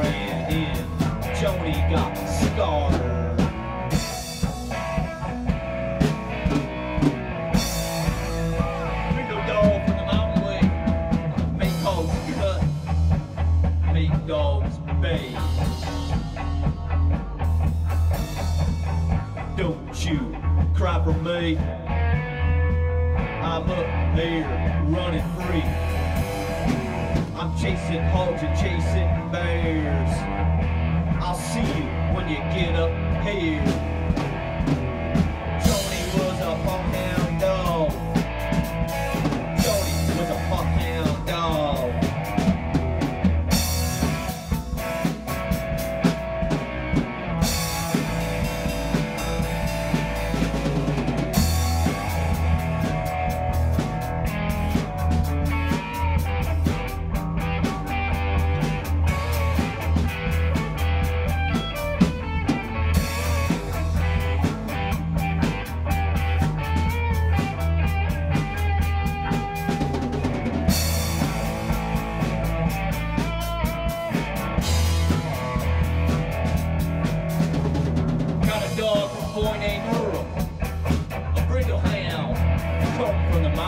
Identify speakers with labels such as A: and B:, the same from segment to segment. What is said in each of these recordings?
A: friend in. Jody got scarred. Dog from the. Make dogs cut. Make dogs. Don't you cry for me. I'm up there running free. I'm chasing hogs and chasing bears. I'll see you when you get up here.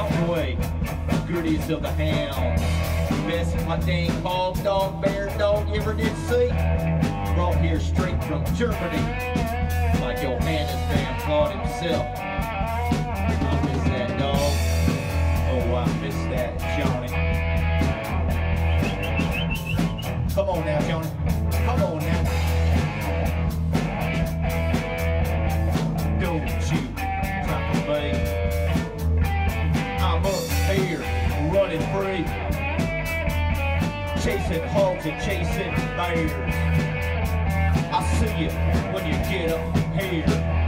A: cowboy, goodies of the hound. Best my dang bald dog, bear dog you ever did see. Brought here straight from Germany, like Johannes Van Plott himself. I miss that dog. Oh, I miss that Johnny. Come on now, Johnny. Come on now. running free. Chasing hogs and chasing bears. I see you when you get up here.